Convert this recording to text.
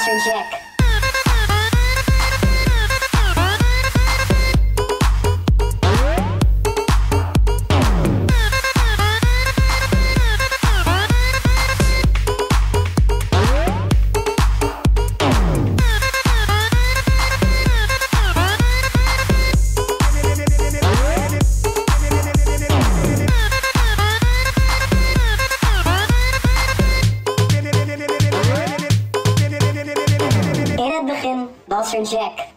Basser Jack. Begin